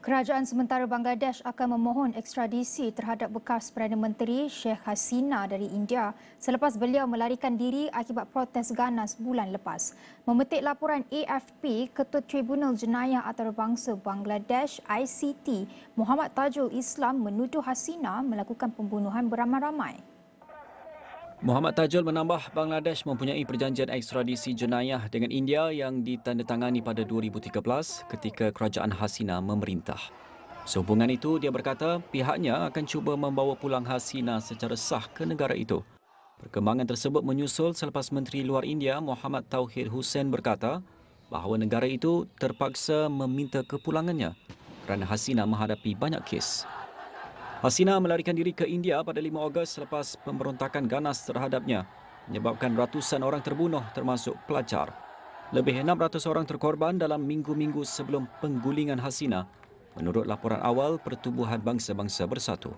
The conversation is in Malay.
Kerajaan sementara Bangladesh akan memohon ekstradisi terhadap bekas Perdana Menteri Sheikh Hasina dari India selepas beliau melarikan diri akibat protes ganas bulan lepas. Memetik laporan AFP, Ketua Tribunal Jenayah Antarabangsa Bangladesh ICT Muhammad Tajul Islam menuduh Hasina melakukan pembunuhan beramai-ramai. Muhammad Tajul menambah Bangladesh mempunyai perjanjian ekstradisi jenayah dengan India yang ditandatangani pada 2013 ketika kerajaan Hasina memerintah. Sehubungan itu, dia berkata pihaknya akan cuba membawa pulang Hasina secara sah ke negara itu. Perkembangan tersebut menyusul selepas Menteri Luar India Muhammad Tauhid Hussein berkata bahawa negara itu terpaksa meminta kepulangannya kerana Hasina menghadapi banyak kes. Hasina melarikan diri ke India pada 5 Ogos selepas pemberontakan ganas terhadapnya menyebabkan ratusan orang terbunuh termasuk pelajar. Lebih 600 orang terkorban dalam minggu-minggu sebelum penggulingan Hasina menurut laporan awal Pertubuhan Bangsa-Bangsa Bersatu.